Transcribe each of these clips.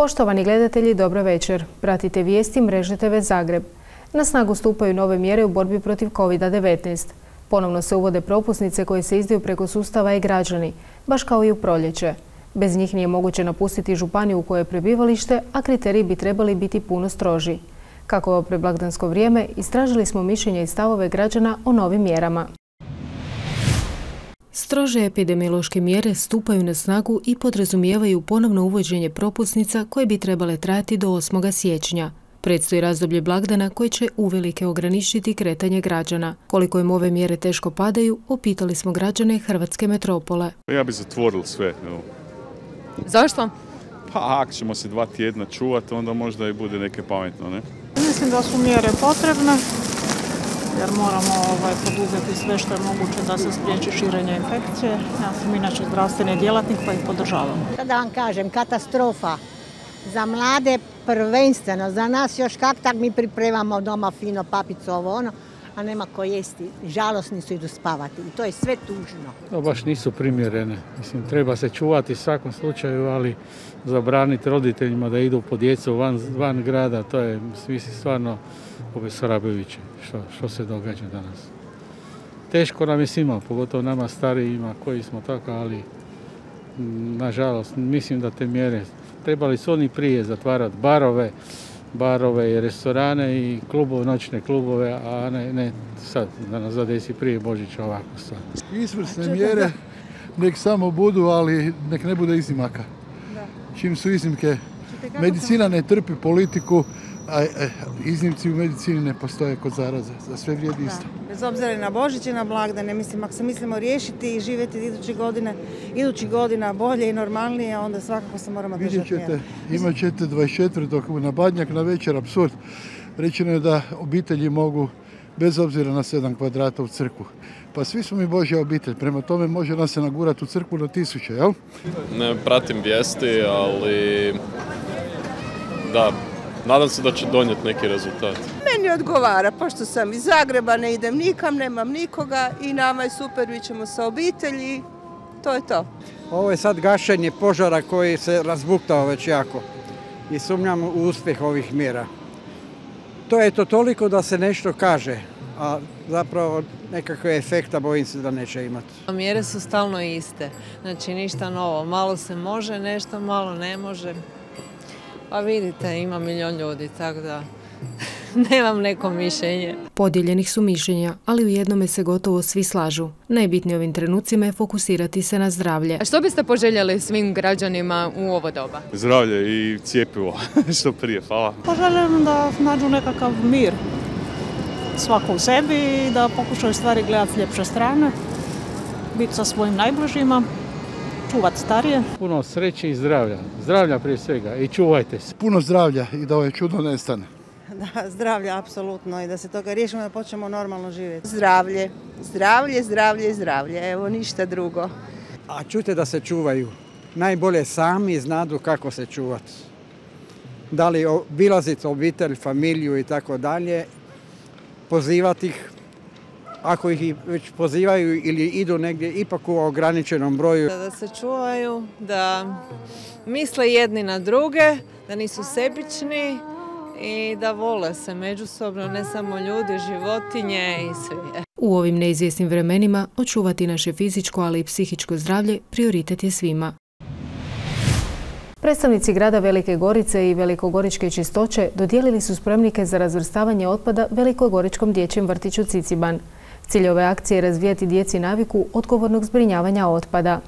Poštovani gledatelji, dobro večer. Pratite vijesti Mreže TV Zagreb. Na snagu stupaju nove mjere u borbi protiv COVID-19. Ponovno se uvode propusnice koje se izdaju preko sustava i građani, baš kao i u proljeće. Bez njih nije moguće napustiti županiju u kojoj je prebivalište, a kriteriji bi trebali biti puno stroži. Kako ovo preblagdansko vrijeme, istražili smo mišljenje i stavove građana o novim mjerama. Strože epidemiološke mjere stupaju na snagu i podrazumijevaju ponovno uvođenje propusnica koje bi trebale trajati do 8. siječnja. Predstoji razdoblje blagdana koje će uvelike ograničiti kretanje građana. Koliko im ove mjere teško padaju, opitali smo građane Hrvatske metropole. Ja bi zatvoril sve. Zašto? Pa ako ćemo se dva tjedna čuvati, onda možda i bude neke pametno, ne? Mislim da su mjere potrebne jer moramo ovaj, poduzeti sve što je moguće da se spriječi širenje infekcije. Ja sam inače zdravstveni djelatnik pa ih podržavam. Kada vam kažem, katastrofa za mlade prvenstveno, za nas još kak tak mi pripremamo doma fino papicu ovo ono, a nema ko jesti. Žalosni su idu spavati i to je sve tužno. To baš nisu primjerene. Mislim, treba se čuvati u svakom slučaju, ali zabraniti roditeljima da idu po djecu van, van grada, to je mislim, stvarno obeshrabrujuće što, što se događa danas. Teško nam je svima, pogotovo nama starijima koji smo tako, ali nažalost mislim da te mjere trebali su oni prije zatvarati barove, barove i restorane i klubove, noćne klubove, a ne, ne sad da nas zadesi prije Božića ovako sad. Izvrsne mjere nek samo budu, ali nek ne bude iznimaka. Čim su iznimke, medicina ne trpi politiku, a iznimci u medicini ne postoje kod zaraze. Za sve vrijedi isto. Bez obzira na Božić i na blagdane, mislim, ako se mislimo riješiti i živjeti iduće godine, idući godina bolje i normalnije, onda svakako se moramo držati Vidjet ćete, imat ćete 24. dok na Badnjak na večer, absurd. Rečeno je da obitelji mogu bez obzira na 7 kvadrata u crku. Pa svi smo mi Božja obitelj, prema tome može nas se nagurati u crkvu na tisuće, jel? Ne pratim vijesti, ali da, nadam se da će donijeti neki rezultat. Meni odgovara, pošto sam iz Zagreba, ne idem nikam, nemam nikoga i nama je super, mi ćemo sa obitelji, to je to. Ovo je sad gašenje požara koji se razbuktao već jako i sumnjam u uspjeh ovih mjera. To je to toliko da se nešto kaže, a zapravo nekakve efekta bojim se da neće imati. Mjere su stalno iste, znači ništa novo. Malo se može, nešto malo ne može. Pa vidite, ima milion ljudi, tako da nemam neko mišljenje. Podijeljenih su mišljenja, ali u jednome se gotovo svi slažu. Najbitnije ovim trenucima je fokusirati se na zdravlje. A što biste poželjeli svim građanima u ovo doba? Zdravlje i cijepivo, što prije, hvala. Poželim da nađu nekakav mir svako u sebi i da pokušaju stvari gledati s ljepše strane, biti sa svojim najbližima, čuvati starije. Puno sreće i zdravlja. Zdravlja prije svega i čuvajte se. Puno zdravlja i da ovaj čudo nestane. Da, zdravlja apsolutno i da se toga riješimo da počnemo normalno živjeti. Zdravlje, zdravlje, zdravlje, zdravlje, evo ništa drugo. A čujte da se čuvaju. Najbolje sami znadu kako se čuvati. Da li obilaziti obitelj, familiju i tako dalje, pozivati ih, ako ih već pozivaju ili idu negdje ipak u ograničenom broju. Da se čuvaju, da misle jedni na druge, da nisu sebični i da vole se međusobno, ne samo ljudi, životinje i sve. U ovim neizvjesnim vremenima očuvati naše fizičko, ali i psihičko zdravlje prioritet je svima. Predstavnici grada Velike Gorice i Velikogoričke čistoće dodijelili su spremnike za razvrstavanje otpada Velikogoričkom dječjem vrtiću Ciciban. Cilj ove akcije je razvijati djeci naviku odgovornog zbrinjavanja otpada.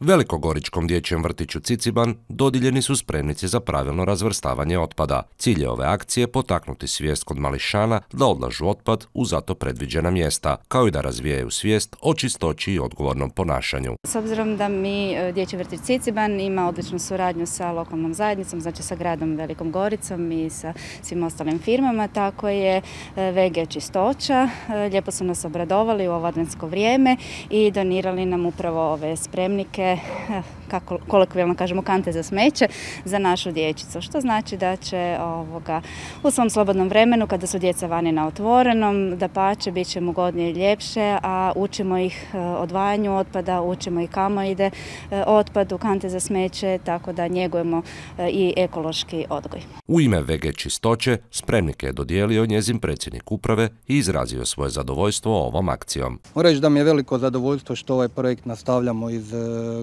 Velikogoričkom dječjem vrtiću Ciciban dodijeljeni su spremnici za pravilno razvrstavanje otpada. Cilj je ove akcije potaknuti svijest kod mališana da odlažu otpad u zato predviđena mjesta, kao i da razvijaju svijest o čistoći i odgovornom ponašanju. S obzirom da mi e, dječji vrtić Ciciban ima odličnu suradnju sa lokalnom zajednicom, znači sa gradom Velikom Goricom i sa svim ostalim firmama, tako je e, VG čistoća. E, lijepo su nas obradovali u ovo vrijeme i donirali nam upravo ove spremnike uh, kako kolokvijalno kažemo, kante za smeće za našu dječicu. Što znači da će ovoga, u svom slobodnom vremenu, kada su djeca vani na otvorenom, da pače, bit će mu godnije i ljepše, a učimo ih e, odvajanju otpada, učimo ih kamo ide e, otpad u kante za smeće, tako da njegujemo e, i ekološki odgoj. U ime VG Čistoće spremnike je dodijelio njezin predsjednik uprave i izrazio svoje zadovoljstvo ovom akcijom. Moram reći da mi je veliko zadovoljstvo što ovaj projekt nastavljamo iz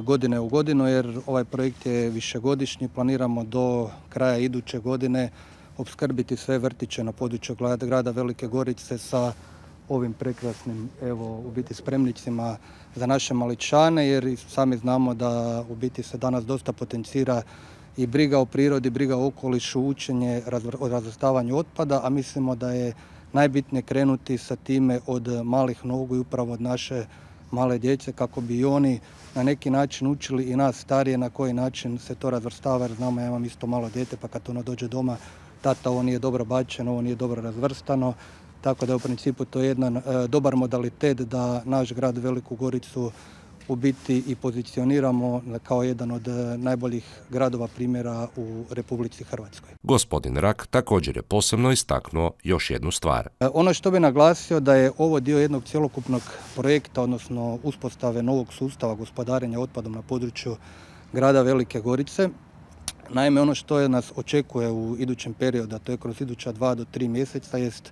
godine u godinu jer ovaj projekt je višegodišnji, planiramo do kraja iduće godine opskrbiti sve vrtiće na području grada Velike Gorice sa ovim prekrasnim evo u biti spremnicima za naše maličane jer sami znamo da u biti se danas dosta potencira i briga o prirodi, briga o okolišu, učenje o razvrstavanju otpada, a mislimo da je najbitnije krenuti sa time od malih nogu i upravo od naše male djece kako bi i oni na neki način učili i nas starije na koji način se to razvrstava jer znamo ja imam isto malo dijete pa kad ono dođe doma tata ovo nije dobro bačeno, ovo nije dobro razvrstano. Tako da je u principu to jedan e, dobar modalitet da naš grad Veliku Goricu u biti i pozicioniramo kao jedan od e, najboljih gradova primjera u Republici Hrvatskoj. Gospodin Rak također je posebno istaknuo još jednu stvar. E, ono što bi naglasio da je ovo dio jednog cjelokupnog projekta, odnosno uspostave novog sustava gospodarenja otpadom na području grada Velike Gorice. Naime, ono što je nas očekuje u idućem periodu, a to je kroz iduća dva do tri mjeseca, jest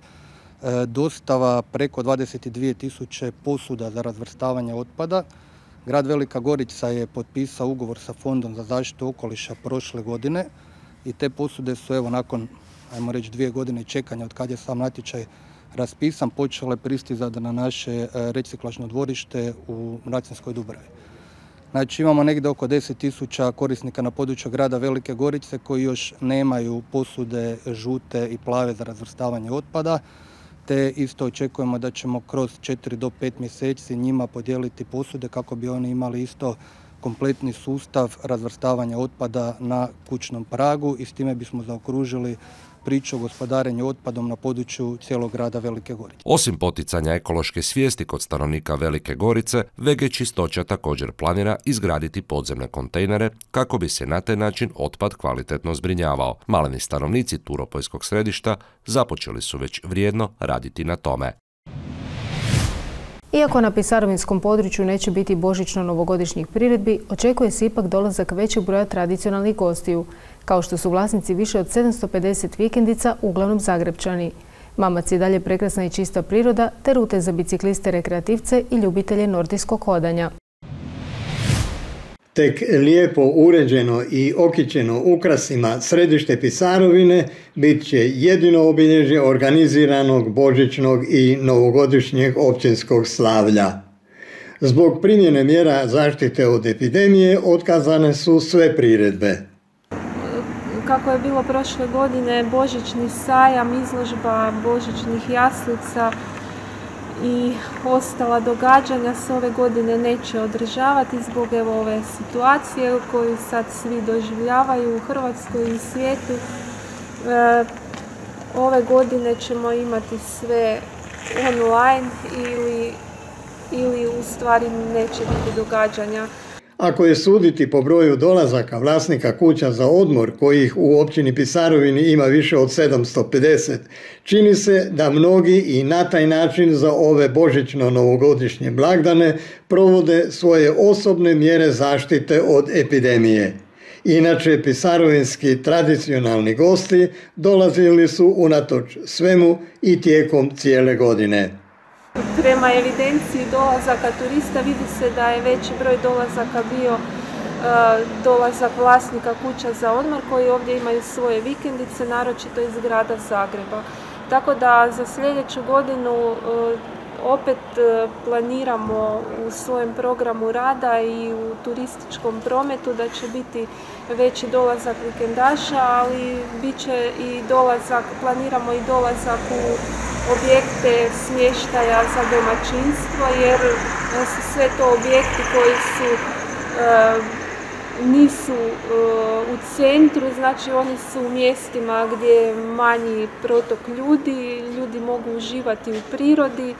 e, dostava preko 22 tisuće posuda za razvrstavanje otpada Grad Velika Gorica je potpisao ugovor sa Fondom za zaštitu okoliša prošle godine i te posude su evo nakon, ajmo reći, dvije godine čekanja od kad je sam natječaj raspisan, počele pristizati na naše e, reciklažno dvorište u Mracinskoj Dubravi. Znači imamo negdje oko 10.000 korisnika na području grada Velike Gorice koji još nemaju posude žute i plave za razvrstavanje otpada te isto očekujemo da ćemo kroz 4 do 5 mjeseci njima podijeliti posude kako bi oni imali isto kompletni sustav razvrstavanja otpada na kućnom pragu i s time bismo zaokružili priču o gospodarenju otpadom na području cijelog grada Velike Gorice. Osim poticanja ekološke svijesti kod stanovnika Velike Gorice, VG Čistoća također planira izgraditi podzemne kontejnere kako bi se na taj način otpad kvalitetno zbrinjavao. Maleni stanovnici Turopojskog središta započeli su već vrijedno raditi na tome. Iako na Pisarovinskom području neće biti božično-novogodišnjih priredbi, očekuje se ipak dolazak većeg broja tradicionalnih gostiju, kao što su vlasnici više od 750 vikendica, uglavnom Zagrebčani. Mamac je dalje prekrasna i čista priroda, te rute za bicikliste, rekreativce i ljubitelje nordijskog hodanja. Tek lijepo uređeno i okićeno ukrasima središte Pisarovine bit će jedino obilježje organiziranog božićnog i novogodišnjeg općinskog slavlja. Zbog primjene mjera zaštite od epidemije otkazane su sve priredbe. Kako je bilo prošle godine božićni sajam, izložba božićnih jaslica, i ostala događanja se ove godine neće održavati zbog ove situacije koju sad svi doživljavaju u Hrvatskoj i svijetu. E, ove godine ćemo imati sve online ili, ili u stvari neće biti događanja ako je suditi po broju dolazaka vlasnika kuća za odmor kojih u općini Pisarovini ima više od 750, čini se da mnogi i na taj način za ove božićno-novogodišnje blagdane provode svoje osobne mjere zaštite od epidemije. Inače, pisarovinski tradicionalni gosti dolazili su unatoč svemu i tijekom cijele godine. Prema evidenciji dolazaka turista vidi se da je veći broj dolazaka bio e, dolazak vlasnika kuća za odmor koji ovdje imaju svoje vikendice, naročito iz grada Zagreba. Tako da za sljedeću godinu e, opet e, planiramo u svojem programu rada i u turističkom prometu da će biti veći dolazak vikendaša, ali bit će i dolazak, planiramo i dolazak u objekte smještaja za domaćinstvo jer su sve to objekti koji su e, nisu e, u centru, znači oni su u mjestima gdje je manji protok ljudi, ljudi mogu uživati u prirodi, e,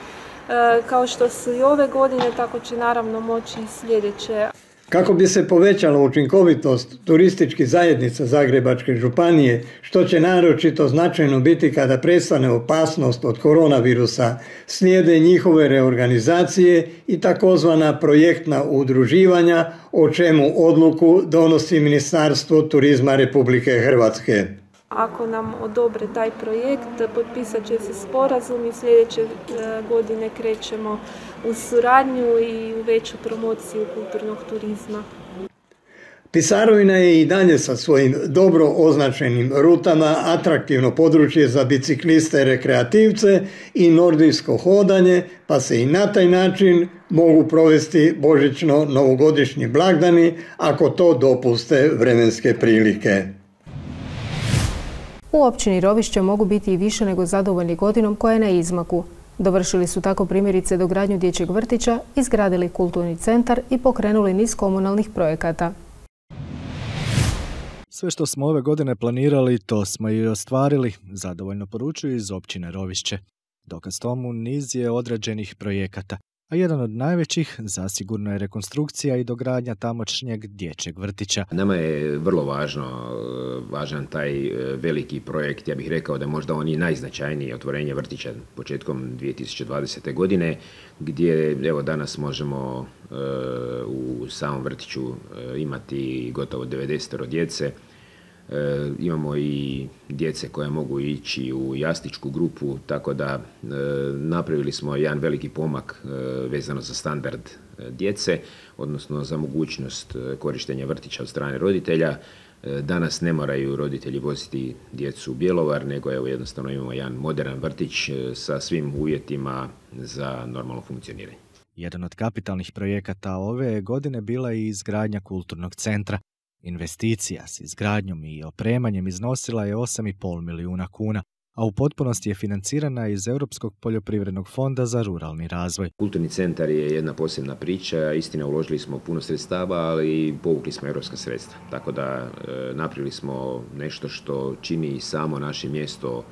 kao što su i ove godine, tako će naravno moći i sljedeće. Kako bi se povećala učinkovitost turističkih zajednica Zagrebačke županije, što će naročito značajno biti kada prestane opasnost od koronavirusa, slijede njihove reorganizacije i takozvana projektna udruživanja, o čemu odluku donosi Ministarstvo turizma Republike Hrvatske. Ako nam odobre taj projekt, potpisat će se sporazum i sljedeće e, godine krećemo u suradnju i u veću promociju kulturnog turizma. Pisarovina je i dalje sa svojim dobro označenim rutama atraktivno područje za bicikliste, rekreativce i nordijsko hodanje, pa se i na taj način mogu provesti božično novogodišnji blagdani ako to dopuste vremenske prilike. U općini Rovišće mogu biti i više nego zadovoljni godinom koja je na izmaku. Dovršili su tako primjerice dogradnju dječjeg vrtića, izgradili kulturni centar i pokrenuli niz komunalnih projekata. Sve što smo ove godine planirali, to smo i ostvarili, zadovoljno poručuju iz općine Rovišće. Dokaz tomu niz je određenih projekata a jedan od najvećih zasigurno je rekonstrukcija i dogradnja tamočnjeg dječjeg vrtića. Nama je vrlo važno, važan taj e, veliki projekt, ja bih rekao da možda on i najznačajniji otvorenje vrtića početkom 2020. godine, gdje evo danas možemo e, u samom vrtiću e, imati gotovo 90 djece, E, imamo i djece koje mogu ići u jastičku grupu, tako da e, napravili smo jedan veliki pomak e, vezano za standard djece, odnosno za mogućnost korištenja vrtića od strane roditelja. Danas ne moraju roditelji voziti djecu u Bjelovar, nego evo jednostavno imamo jedan modern vrtić sa svim uvjetima za normalno funkcioniranje. Jedan od kapitalnih projekata ove godine bila je i izgradnja kulturnog centra Investicija s izgradnjom i opremanjem iznosila je 8,5 milijuna kuna, a u potpunosti je financirana iz Europskog poljoprivrednog fonda za ruralni razvoj. Kulturni centar je jedna posebna priča, istina uložili smo puno sredstava, ali povukli smo europska sredstva. Tako da e, napravili smo nešto što čini samo naše mjesto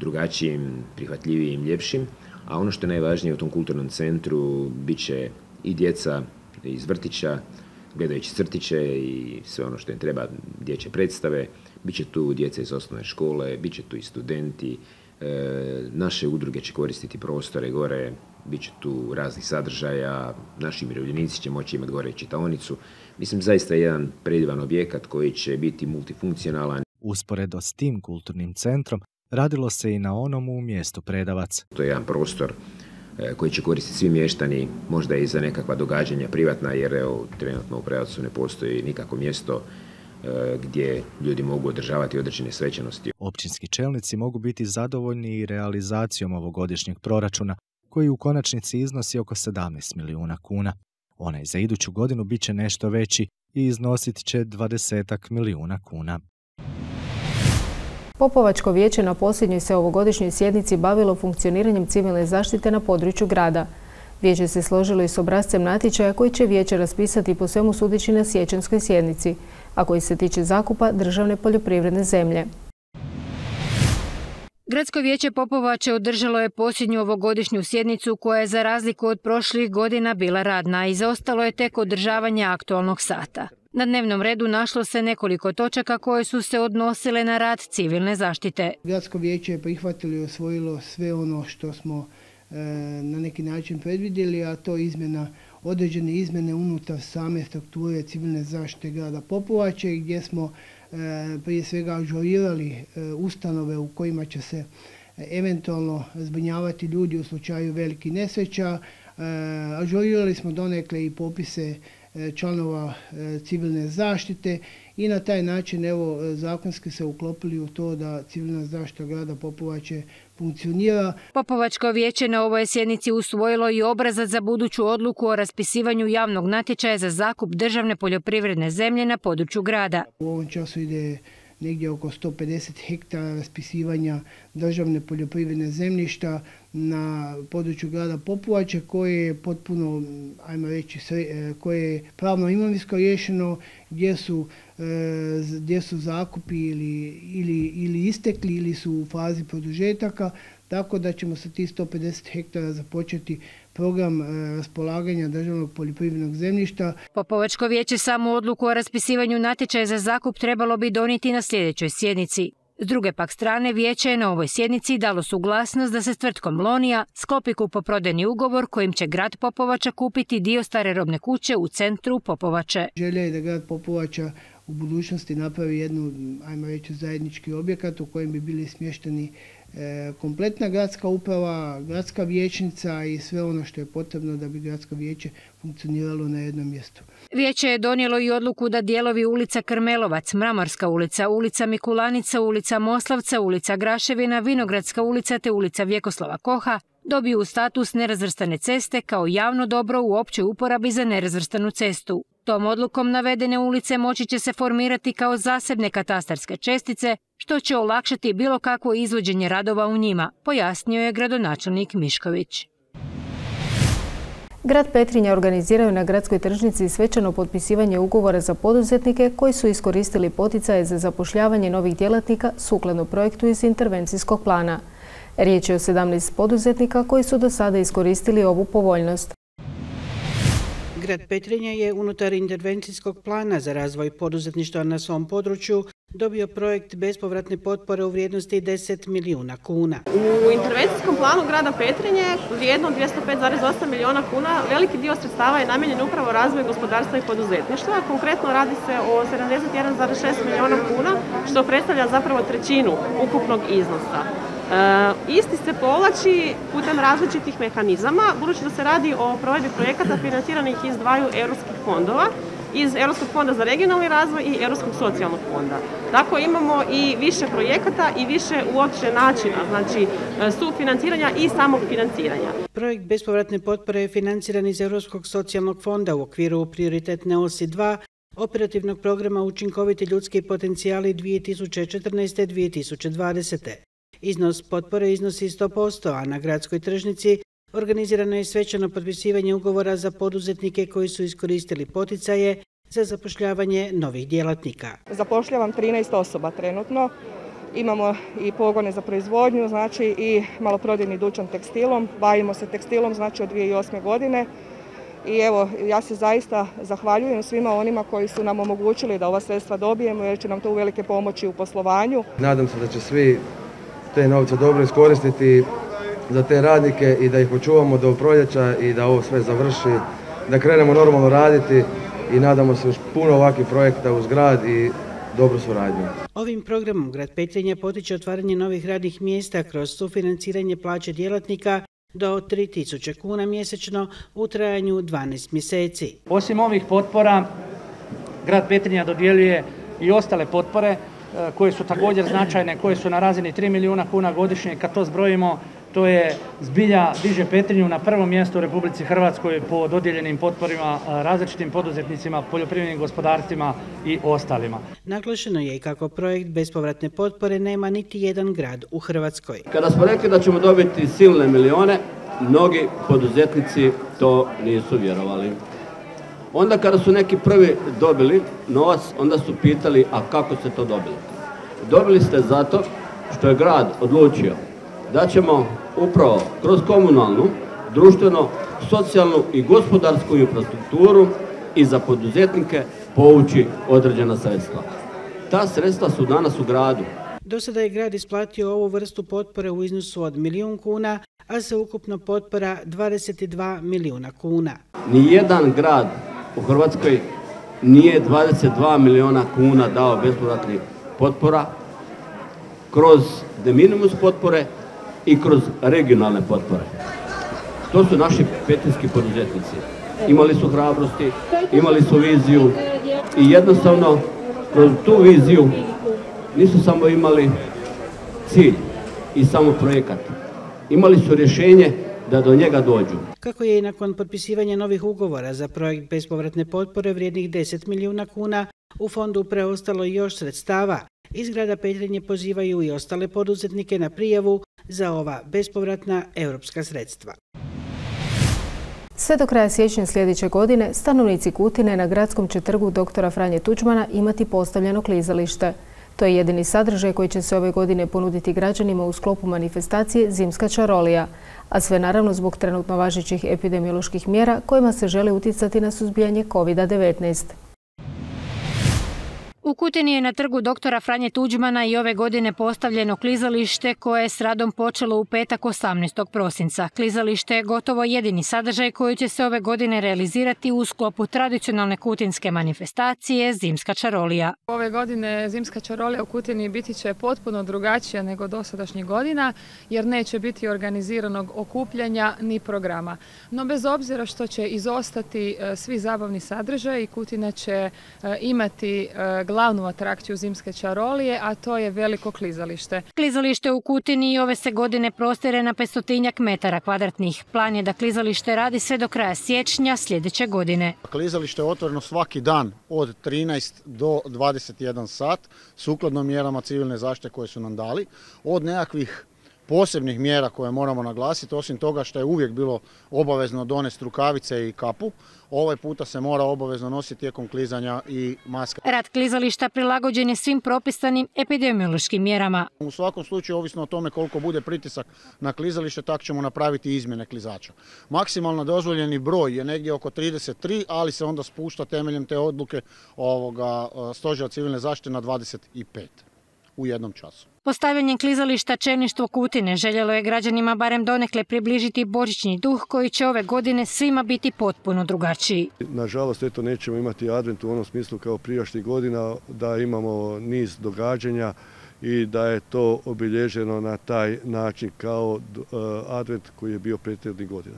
drugačijim, prihvatljivijim, ljepšim, a ono što je najvažnije u tom kulturnom centru bit će i djeca iz vrtića, gledajući crtiće i sve ono što im treba, dječje predstave. Biće tu djece iz osnovne škole, bit će tu i studenti, e, naše udruge će koristiti prostore gore, bit će tu raznih sadržaja, naši mirovljenici će moći imati gore čitaonicu. Mislim, zaista je jedan predivan objekat koji će biti multifunkcionalan. Usporedo s tim kulturnim centrom, radilo se i na onom u mjestu predavac. To je jedan prostor koji će koristiti svi mještani, možda i za nekakva događanja privatna, jer evo, trenutno u Prevacu ne postoji nikako mjesto e, gdje ljudi mogu održavati određene svećanosti. Općinski čelnici mogu biti zadovoljni i realizacijom ovogodišnjeg proračuna, koji u konačnici iznosi oko 17 milijuna kuna. Onaj za iduću godinu bit će nešto veći i iznosit će 20 milijuna kuna. Popovačko vijeće na posljednjoj se ovogodišnjoj sjednici bavilo funkcioniranjem civilne zaštite na području grada. Vijeće se složilo i s obrazcem natječaja koji će vijeće raspisati po svemu sudići na sjećanskoj sjednici, a koji se tiče zakupa državne poljoprivredne zemlje. Gradsko vijeće Popovače održalo je posljednju ovogodišnju sjednicu koja je za razliku od prošlih godina bila radna i zaostalo je tek održavanje aktualnog sata. Na dnevnom redu našlo se nekoliko točaka koje su se odnosile na rad civilne zaštite. Gradsko vijeće je prihvatilo i osvojilo sve ono što smo e, na neki način predvidjeli, a to izmjena određene izmjene unutar same strukture civilne zaštite grada Popovače gdje smo e, prije svega ažurirali e, ustanove u kojima će se eventualno zbrinjavati ljudi u slučaju velikih nesreća. Ažurirali smo donekle i popise članova e, civilne zaštite i na taj način evo e, zakonski se uklopili u to da civilna zaštita grada Popovače funkcionira. Popovačko vijeće na ovoj sjednici usvojilo i obrazac za buduću odluku o raspisivanju javnog natječaja za zakup državne poljoprivredne zemlje na području grada. U ovom času ide negdje oko 150 hektara raspisivanja državne poljoprivredne zemljišta na području grada Popuvače koje je potpuno, ajmo reći, e, koje je pravno imovinsko riješeno, gdje su, e, gdje su zakupi ili, ili, ili istekli ili su u fazi produžetaka, tako da ćemo sa tih 150 hektara započeti program raspolaganja državnog poljoprivrednog zemljišta. Popovačko vijeće samo odluku o raspisivanju natječaja za zakup trebalo bi donijeti na sljedećoj sjednici. S druge pak strane, vijeće je na ovoj sjednici dalo suglasnost da se s tvrtkom Lonija sklopi kupoprodajni ugovor kojim će grad Popovača kupiti dio stare robne kuće u centru Popovače. Želja je da grad Popovača u budućnosti napravi jednu, ajmo reći, zajednički objekat u kojem bi bili smješteni E, kompletna gradska uprava, gradska vijećnica i sve ono što je potrebno da bi gradsko vijeće funkcioniralo na jednom mjestu. Vijeće je donijelo i odluku da dijelovi ulica Krmelovac, Mramarska ulica, ulica Mikulanica, ulica Moslavca, ulica Graševina, Vinogradska ulica te ulica Vjekoslava Koha dobiju status nerazvrstane ceste kao javno dobro u općoj uporabi za nerazvrstanu cestu. Tom odlukom navedene ulice moći će se formirati kao zasebne katastarske čestice, što će olakšati bilo kakvo izvođenje radova u njima, pojasnio je gradonačelnik Mišković. Grad Petrinja organiziraju na gradskoj tržnici svečano potpisivanje ugovora za poduzetnike koji su iskoristili poticaje za zapošljavanje novih djelatnika sukladno projektu iz intervencijskog plana. Riječ je o 17 poduzetnika koji su do sada iskoristili ovu povoljnost. Grad Petrinja je unutar intervencijskog plana za razvoj poduzetništva na svom području dobio projekt bespovratne potpore u vrijednosti 10 milijuna kuna. U intervencijskom planu grada Petrinje vrijedno 205,8 milijuna kuna veliki dio sredstava je namijenjen upravo razvoju gospodarstva i poduzetništva. Konkretno radi se o 71,6 milijuna kuna što predstavlja zapravo trećinu ukupnog iznosa. E, isti se povlači putem različitih mehanizama, budući da se radi o provedbi projekata financiranih iz dvaju europskih fondova, iz Europskog fonda za regionalni razvoj i Europskog socijalnog fonda. Tako imamo i više projekata i više uopće načina, znači e, sufinanciranja i samog financiranja. Projekt bespovratne potpore je financiran iz Europskog socijalnog fonda u okviru prioritetne osi 2 operativnog programa Učinkoviti ljudski potencijali 2014-2020. Iznos potpore iznosi 100%, a na gradskoj tržnici organizirano je svečano potpisivanje ugovora za poduzetnike koji su iskoristili poticaje za zapošljavanje novih djelatnika. Zapošljavam 13 osoba trenutno. Imamo i pogone za proizvodnju, znači i maloprodajni dućan tekstilom. Bavimo se tekstilom znači od 2008. godine. I evo, ja se zaista zahvaljujem svima onima koji su nam omogućili da ova sredstva dobijemo jer će nam to uvelike pomoći u poslovanju. Nadam se da će svi te novce dobro iskoristiti za te radnike i da ih očuvamo do proljeća i da ovo sve završi, da krenemo normalno raditi i nadamo se još puno ovakvih projekta uz grad i dobru suradnju. Ovim programom Grad Petrinja potiče otvaranje novih radnih mjesta kroz sufinanciranje plaće djelatnika do 3000 kuna mjesečno u trajanju 12 mjeseci. Osim ovih potpora, Grad Petrinja dodjeljuje i ostale potpore koje su također značajne, koje su na razini 3 milijuna kuna godišnje. Kad to zbrojimo, to je zbilja diže Petrinju na prvom mjestu u Republici Hrvatskoj po dodijeljenim potporima različitim poduzetnicima, poljoprivrednim gospodarstvima i ostalima. Naglašeno je i kako projekt bespovratne potpore nema niti jedan grad u Hrvatskoj. Kada smo rekli da ćemo dobiti silne milione, mnogi poduzetnici to nisu vjerovali. Onda kada su neki prvi dobili novac, onda su pitali, a kako ste to dobili? Dobili ste zato što je grad odlučio da ćemo upravo kroz komunalnu, društveno, socijalnu i gospodarsku infrastrukturu i za poduzetnike povući određena sredstva. Ta sredstva su danas u gradu. Do sada je grad isplatio ovu vrstu potpore u iznosu od milijun kuna, a se ukupno potpora 22 milijuna kuna. Nijedan grad u Hrvatskoj nije 22 milijuna kuna dao bespovratnih potpora kroz de minimus potpore i kroz regionalne potpore. To su naši petinski poduzetnici. Imali su hrabrosti, imali su viziju i jednostavno kroz tu viziju nisu samo imali cilj i samo projekat. Imali su rješenje da do njega dođu. Kako je i nakon potpisivanja novih ugovora za projekt bespovratne potpore vrijednih 10 milijuna kuna, u fondu preostalo još sredstava. Iz grada Petrinje pozivaju i ostale poduzetnike na prijavu za ova bespovratna europska sredstva. Sve do kraja siječnja sljedeće godine stanovnici Kutine na gradskom će trgu doktora Franje Tuđmana imati postavljeno klizalište. To je jedini sadržaj koji će se ove godine ponuditi građanima u sklopu manifestacije Zimska čarolija, a sve naravno zbog trenutno važećih epidemioloških mjera kojima se žele uticati na suzbijanje COVID-19. U Kutini je na trgu doktora Franje Tuđmana i ove godine postavljeno klizalište koje je s radom počelo u petak 18. prosinca. Klizalište je gotovo jedini sadržaj koji će se ove godine realizirati u sklopu tradicionalne kutinske manifestacije Zimska čarolija. Ove godine Zimska čarolija u Kutini biti će potpuno drugačija nego dosadašnjih godina jer neće biti organiziranog okupljanja ni programa. No bez obzira što će izostati e, svi zabavni sadržaj, Kutina će e, imati glavno glavnu atrakciju zimske čarolije, a to je veliko klizalište. Klizalište u Kutini ove se godine prostire na 500 metara kvadratnih. Plan je da klizalište radi sve do kraja siječnja sljedeće godine. Klizalište je otvoreno svaki dan od 13 do 21 sat, sukladno mjerama civilne zaštite koje su nam dali. Od nekakvih posebnih mjera koje moramo naglasiti, osim toga što je uvijek bilo obavezno donesti rukavice i kapu, ovaj puta se mora obavezno nositi tijekom klizanja i maska. Rad klizališta prilagođen je svim propisanim epidemiološkim mjerama. U svakom slučaju, ovisno o tome koliko bude pritisak na klizalište, tak ćemo napraviti izmjene klizača. Maksimalno dozvoljeni broj je negdje oko 33, ali se onda spušta temeljem te odluke ovoga stožera civilne zaštite na 25 u jednom času. Postavljanjem klizališta čelništvo Kutine željelo je građanima barem donekle približiti božićni duh koji će ove godine svima biti potpuno drugačiji. Nažalost, eto nećemo imati advent u onom smislu kao prijašnjih godina, da imamo niz događanja i da je to obilježeno na taj način kao e, advent koji je bio prethodnih godina.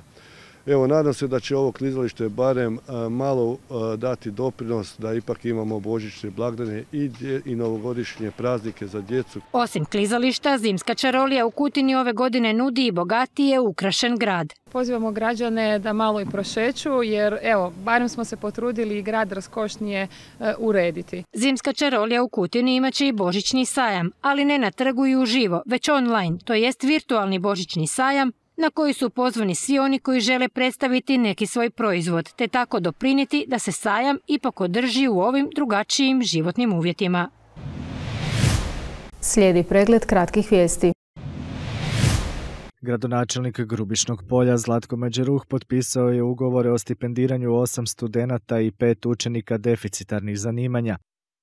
Evo, nadam se da će ovo klizalište barem e, malo e, dati doprinos da ipak imamo božićne blagdane i, i novogodišnje praznike za djecu. Osim klizališta, zimska čarolija u Kutini ove godine nudi i bogatije ukrašen grad. Pozivamo građane da malo i prošeću jer evo, barem smo se potrudili i grad raskošnije e, urediti. Zimska čarolija u Kutini imaće i božićni sajam, ali ne na trgu i uživo, već online, to jest virtualni božićni sajam na koji su pozvani svi oni koji žele predstaviti neki svoj proizvod, te tako dopriniti da se sajam ipak održi u ovim drugačijim životnim uvjetima. Slijedi pregled kratkih vijesti. Gradonačelnik Grubišnog polja Zlatko Međeruh potpisao je ugovore o stipendiranju osam studenata i pet učenika deficitarnih zanimanja.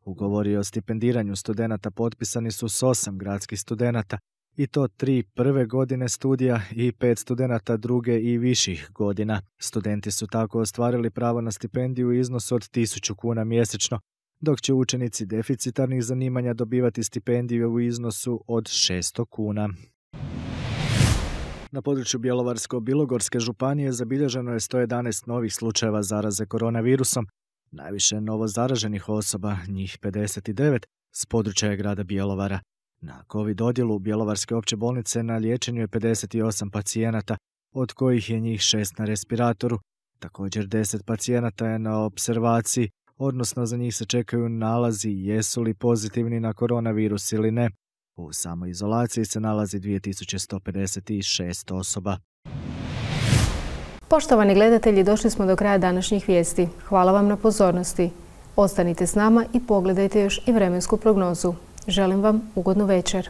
Ugovori o stipendiranju studenata potpisani su s osam gradskih studenata, i to tri prve godine studija i pet studenata druge i viših godina. Studenti su tako ostvarili pravo na stipendiju u iznosu od 1000 kuna mjesečno, dok će učenici deficitarnih zanimanja dobivati stipendiju u iznosu od 600 kuna. Na području Bjelovarsko-Bilogorske županije zabilježeno je 111 novih slučajeva zaraze koronavirusom, najviše novo zaraženih osoba, njih 59, s područja grada Bjelovara. Na COVID odjelu Bjelovarske opće bolnice na liječenju je 58 pacijenata, od kojih je njih šest na respiratoru. Također 10 pacijenata je na observaciji, odnosno za njih se čekaju nalazi jesu li pozitivni na koronavirus ili ne. U samoj izolaciji se nalazi 2156 osoba. Poštovani gledatelji, došli smo do kraja današnjih vijesti. Hvala vam na pozornosti. Ostanite s nama i pogledajte još i vremensku prognozu. Želim vam ugodnu večer.